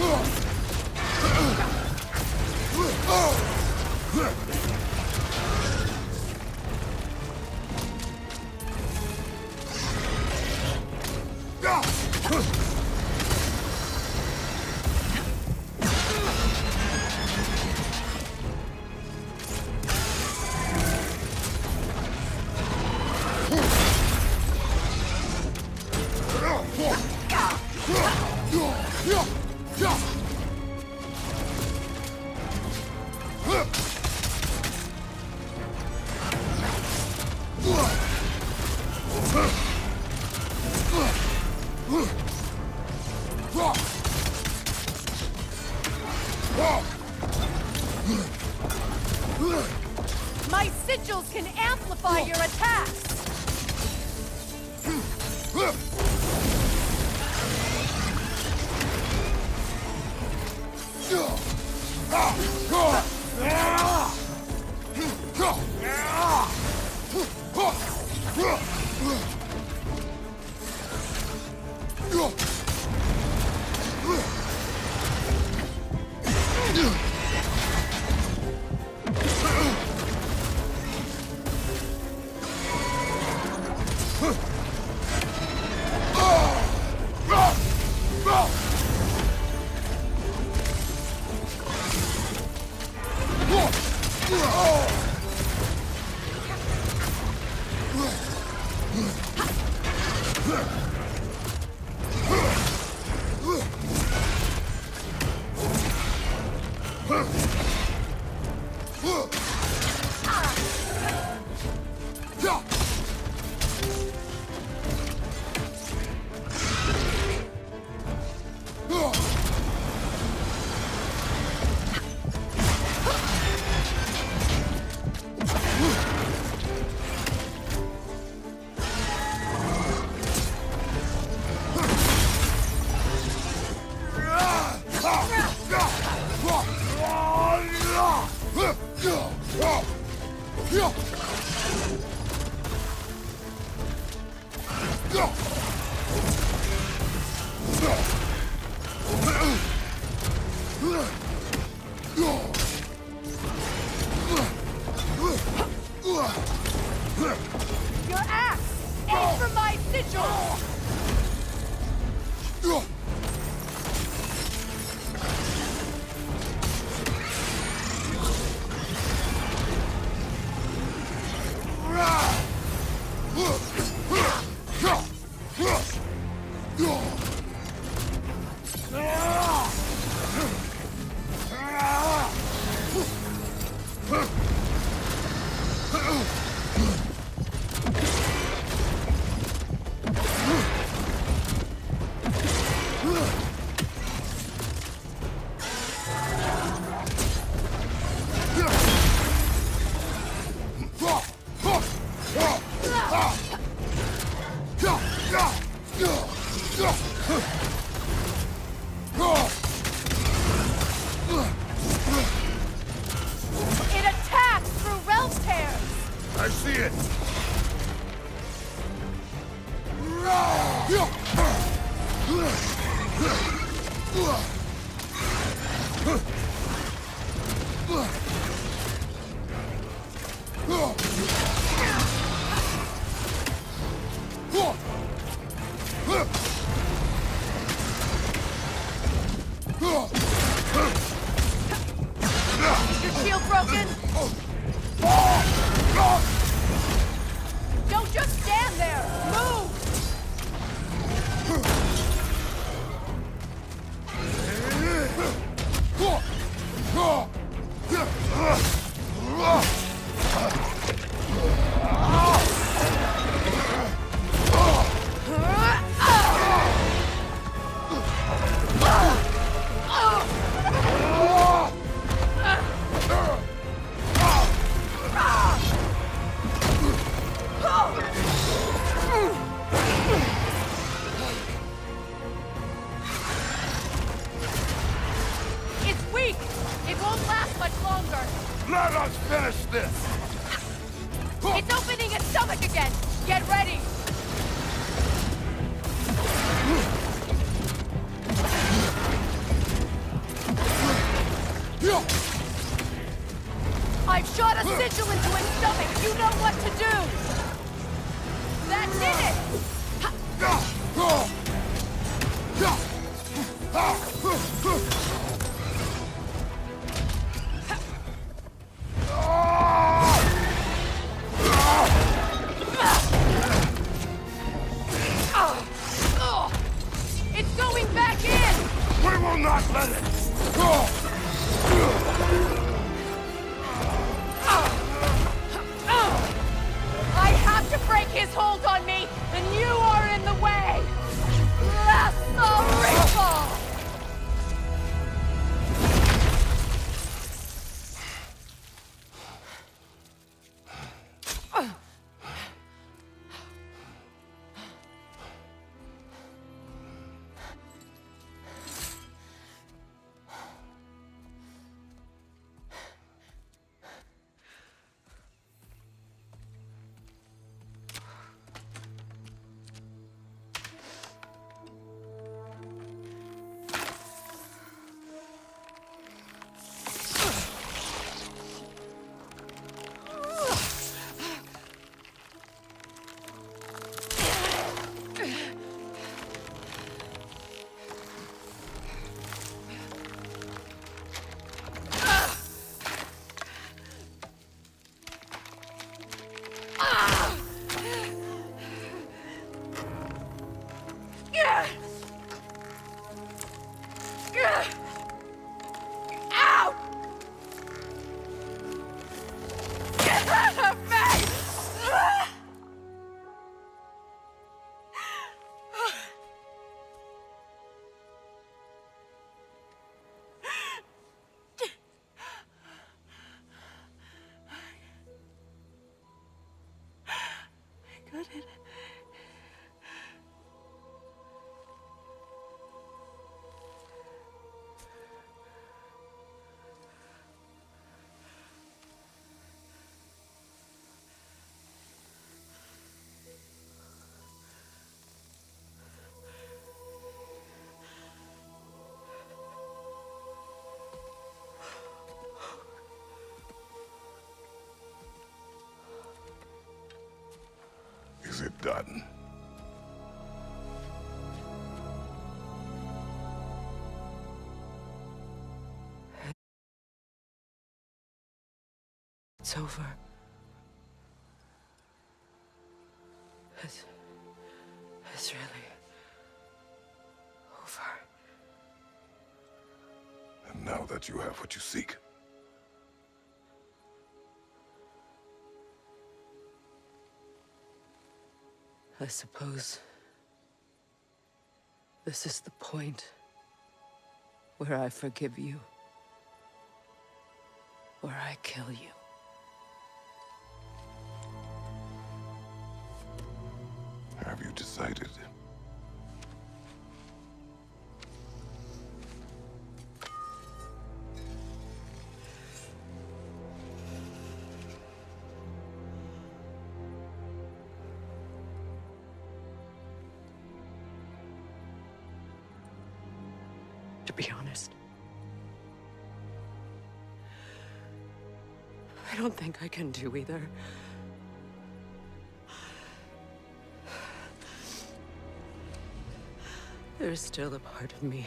My Your It done? It's over. It's, it's really over. And now that you have what you seek, I suppose this is the point where I forgive you, where I kill you. Can do either. There's still a part of me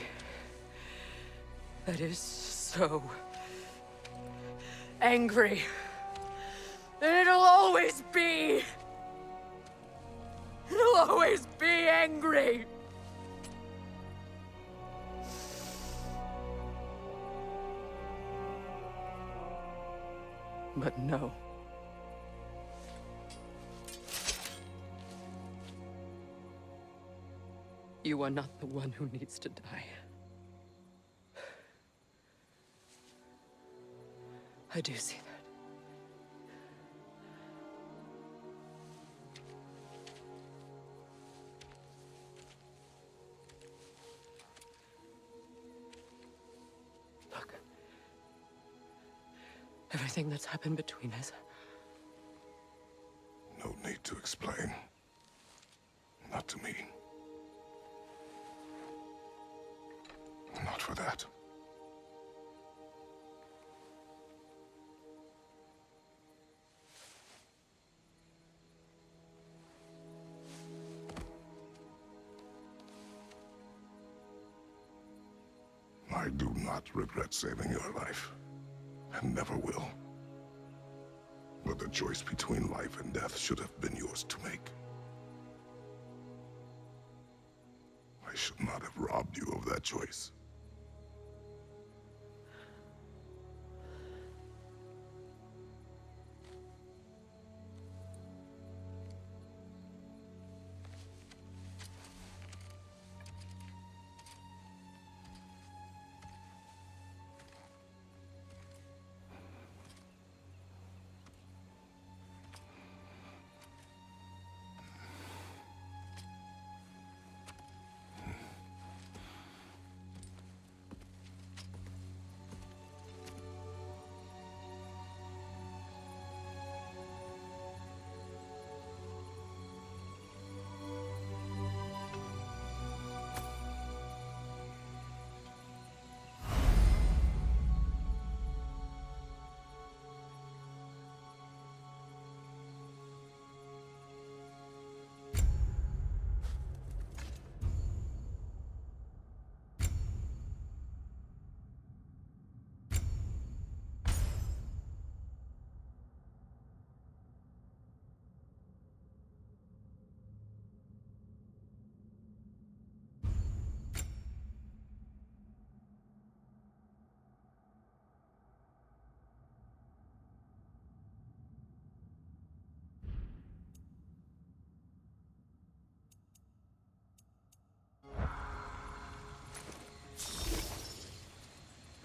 that is so angry. And it'll always be. It'll always be angry. But no. You are not the one who needs to die. I do see that. everything that's happened between us. No need to explain. Not to me. Not for that. I do not regret saving your life, and never will. The choice between life and death should have been yours to make. I should not have robbed you of that choice.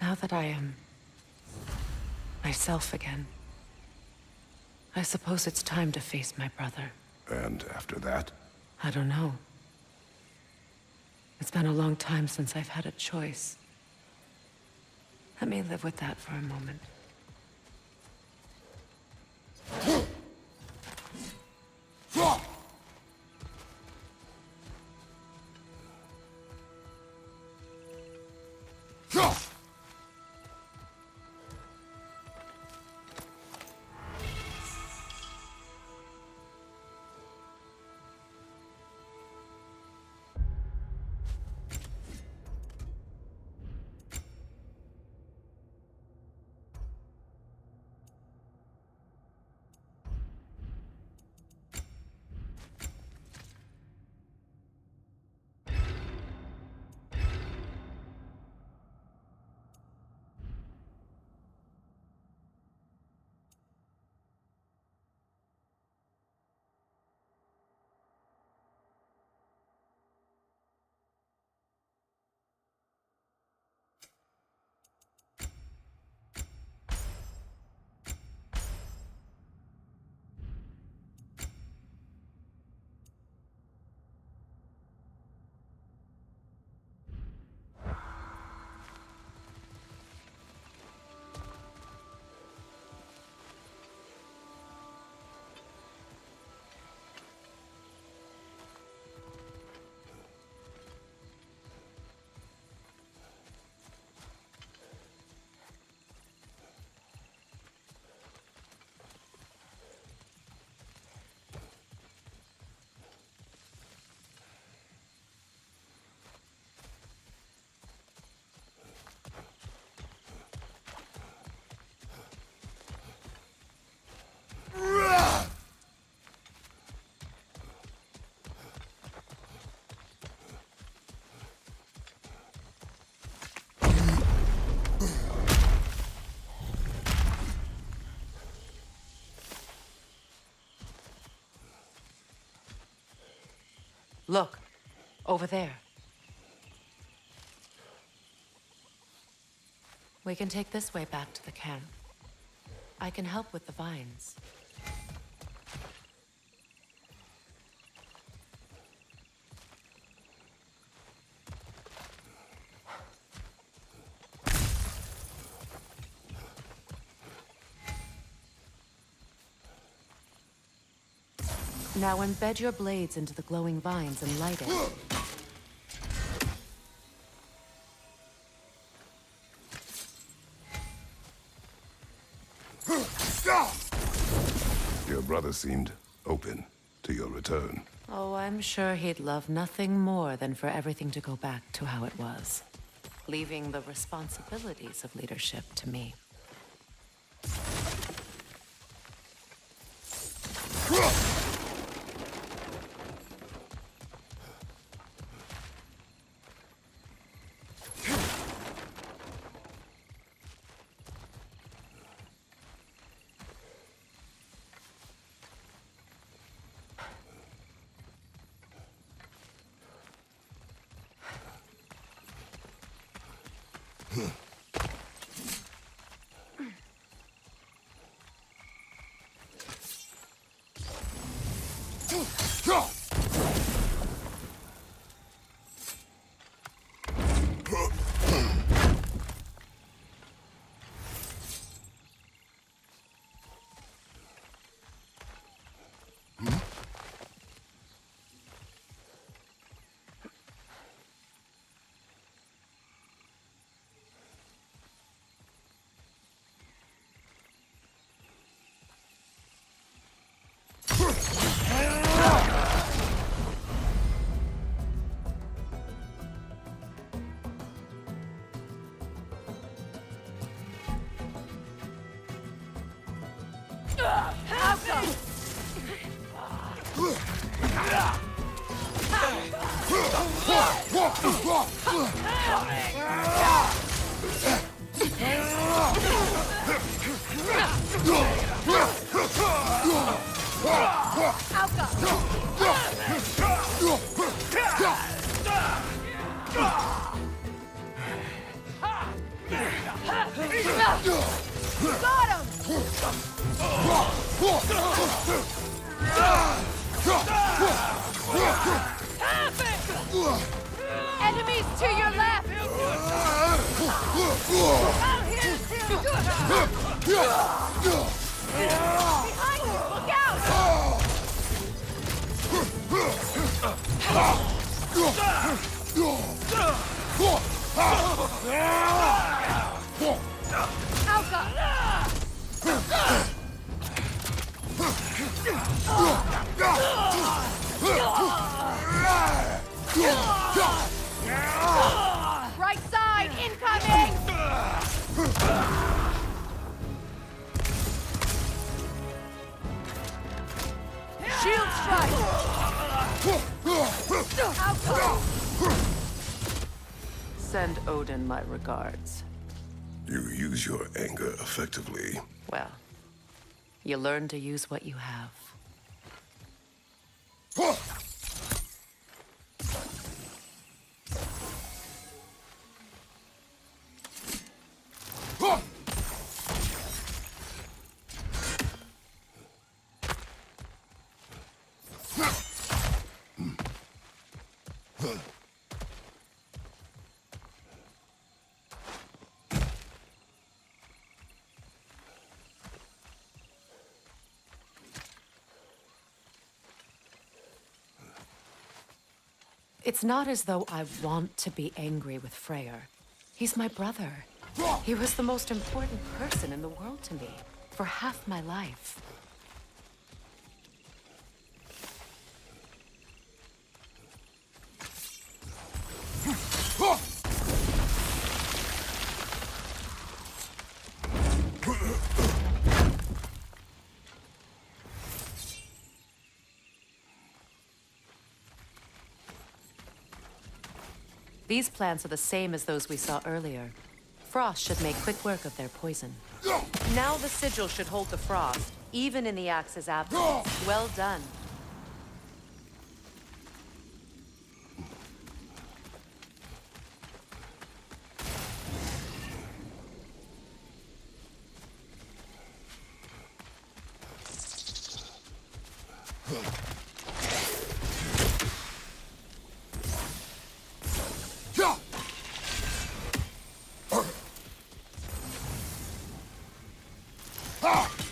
Now that I am myself again, I suppose it's time to face my brother. And after that? I don't know. It's been a long time since I've had a choice. Let me live with that for a moment. Look, over there. We can take this way back to the camp. I can help with the vines. Now embed your blades into the glowing vines and light it. Your brother seemed open to your return. Oh, I'm sure he'd love nothing more than for everything to go back to how it was. leaving the responsibilities of leadership to me. Right side, incoming! Shield strike! Send Odin my regards. You use your anger effectively. Well, you learn to use what you have. It's not as though I want to be angry with Freyr. He's my brother. He was the most important person in the world to me for half my life. These plants are the same as those we saw earlier. Frost should make quick work of their poison. Now the sigil should hold the frost, even in the axe's absence. Well done. Ha!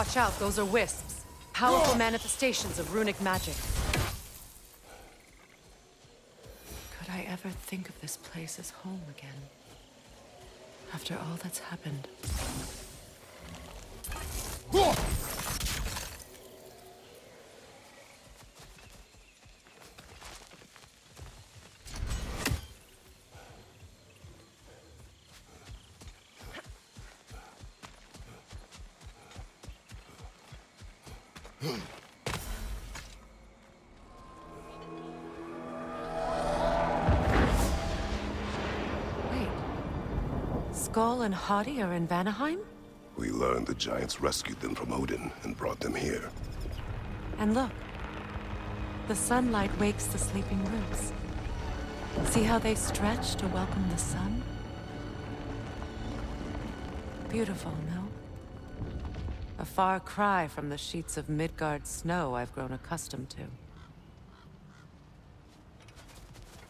Watch out, those are wisps. Powerful manifestations of runic magic. Could I ever think of this place as home again? After all that's happened. Sköll and Hati are in Vanaheim? We learned the giants rescued them from Odin and brought them here. And look. The sunlight wakes the sleeping roots. See how they stretch to welcome the sun? Beautiful, no? Far cry from the sheets of Midgard snow I've grown accustomed to.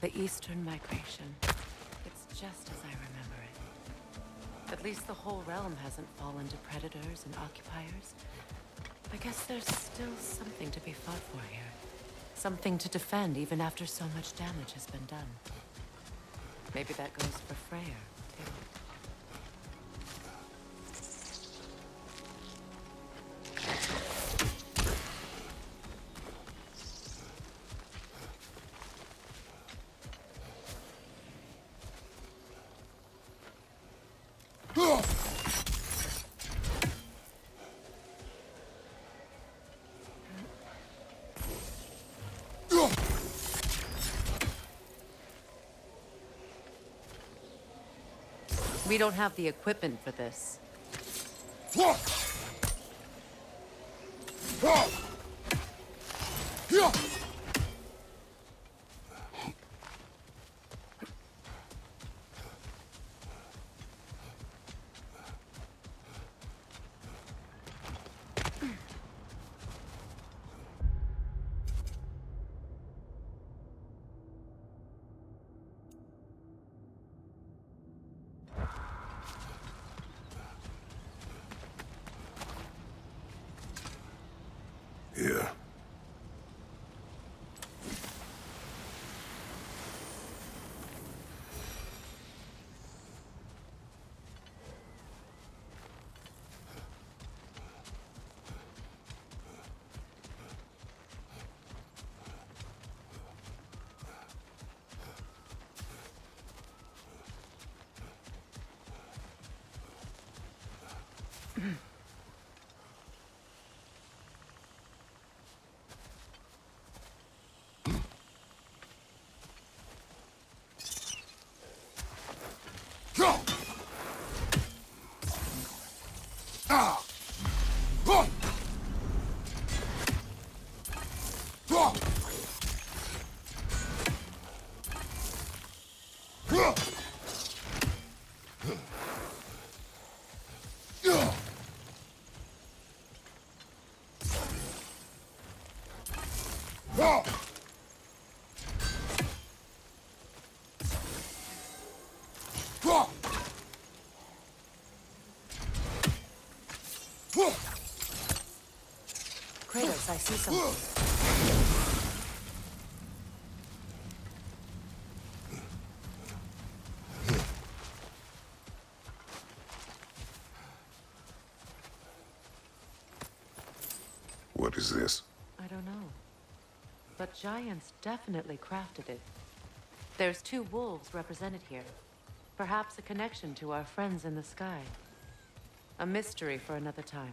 The Eastern Migration. It's just as I remember it. At least the whole realm hasn't fallen to predators and occupiers. I guess there's still something to be fought for here. Something to defend even after so much damage has been done. Maybe that goes for Freyr, too. We don't have the equipment for this. Here. Mm-hmm. Kratos, I see something. What is this? I don't know. But giants definitely crafted it. There's two wolves represented here. Perhaps a connection to our friends in the sky. A mystery for another time.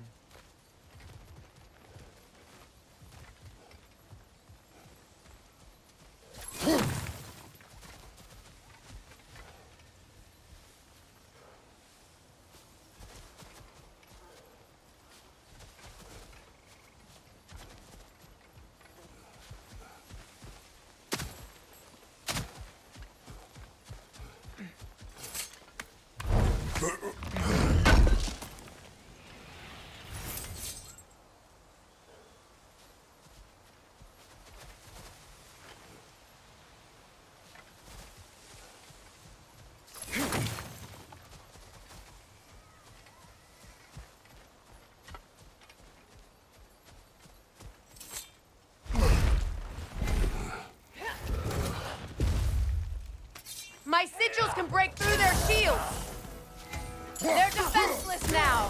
Can break through their shields! They're defenseless now!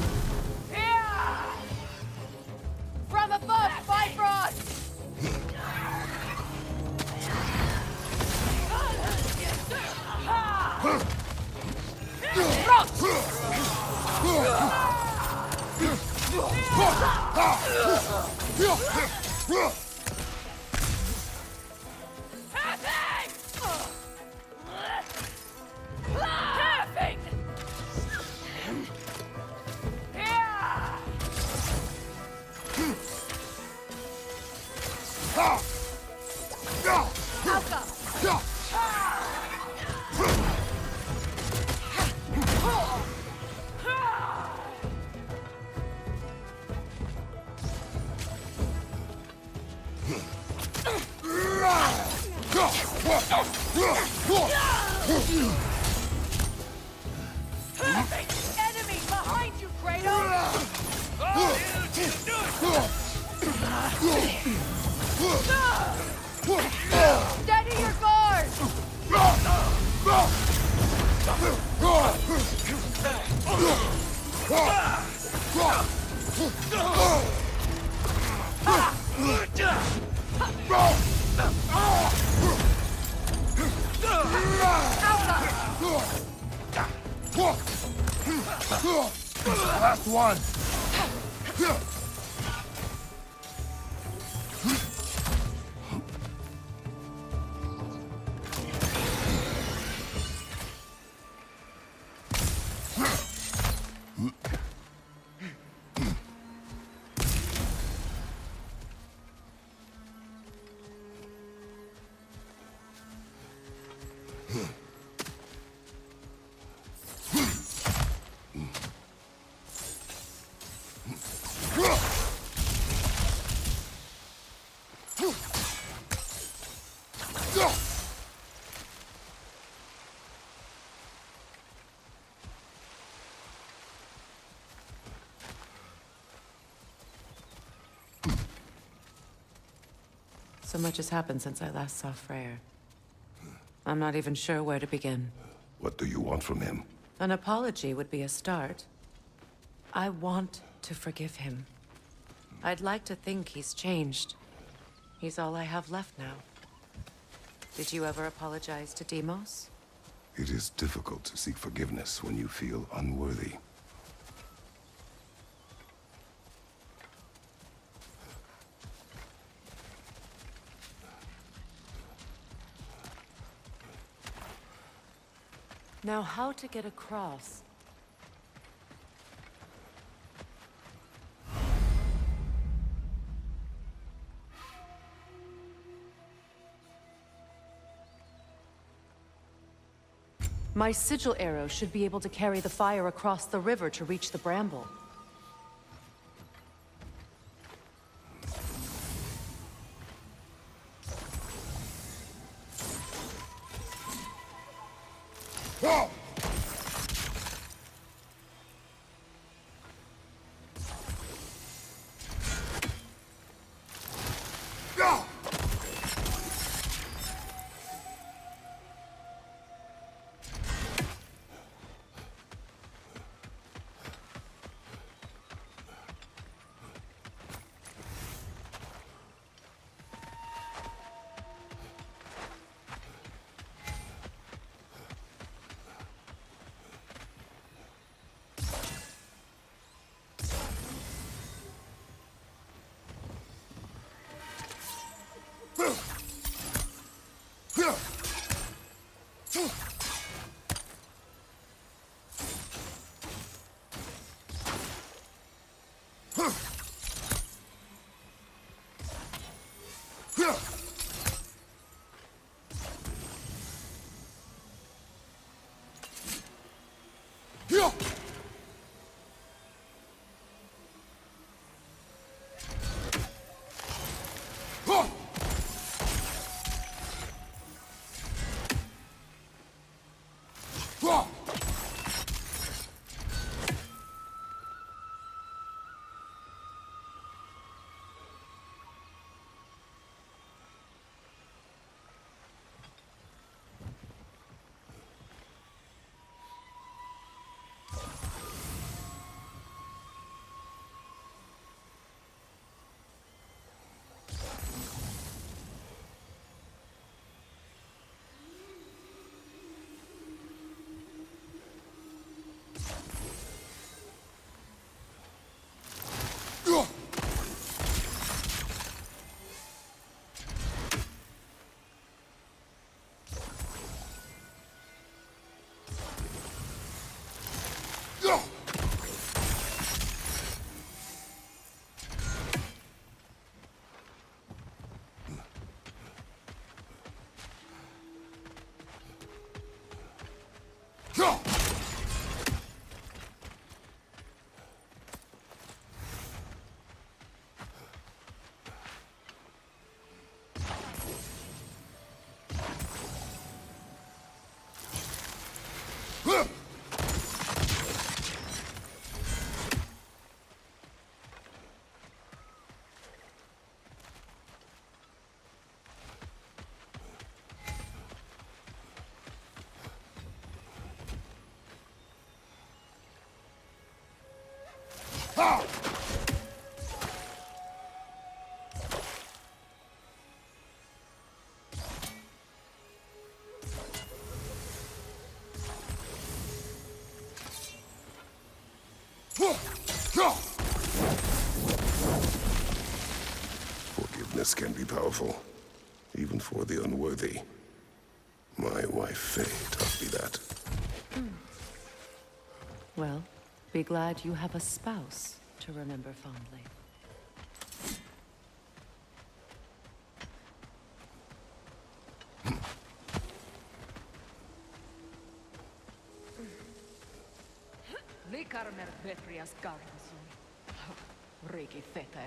Yeah! Enemy behind you, Kratos! Steady Last one! So much has happened since I last saw Freyr. I'm not even sure where to begin. What do you want from him? An apology would be a start. I want to forgive him. I'd like to think he's changed. He's all I have left now. Did you ever apologize to Deimos? It is difficult to seek forgiveness when you feel unworthy. Now, how to get across? My sigil arrow should be able to carry the fire across the river to reach the bramble. Fuck! Forgiveness can be powerful, even for the unworthy. My wife Faye taught me that. Well, be glad you have a spouse to remember fondly. Oh, Riki Feta.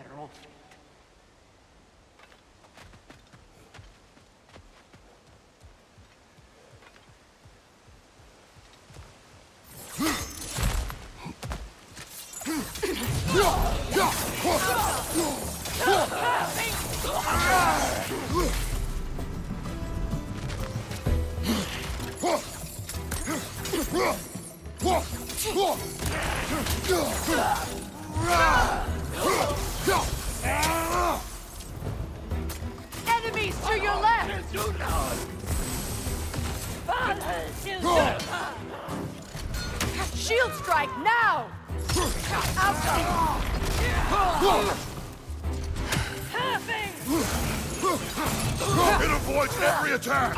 It avoids every attack!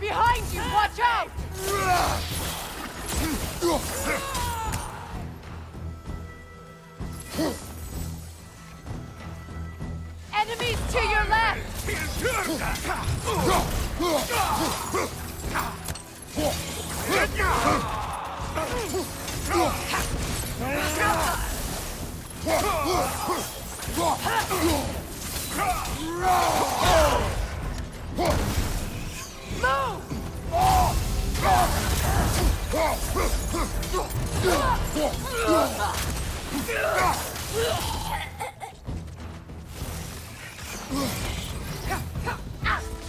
Behind you, watch out! Enemies to your left!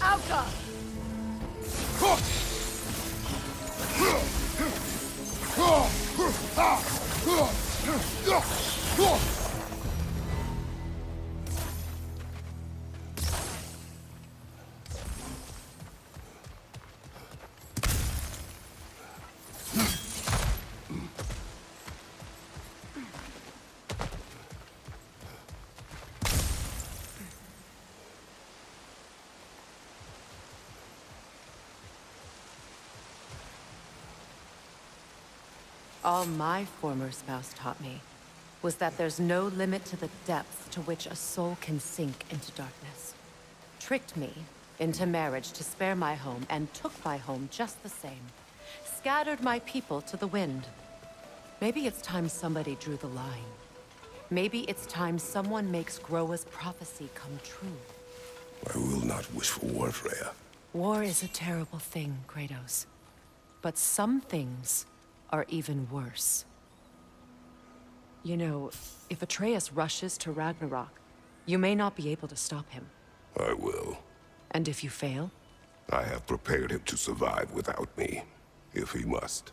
Alka! All my former spouse taught me was that there's no limit to the depth to which a soul can sink into darkness. Tricked me into marriage to spare my home and took my home just the same. Scattered my people to the wind. Maybe it's time somebody drew the line. Maybe it's time someone makes Groa's prophecy come true. I will not wish for war, Freya. War is a terrible thing, Kratos. But some things are even worse. You know, if Atreus rushes to Ragnarok, you may not be able to stop him. I will. And if you fail? I have prepared him to survive without me, if he must.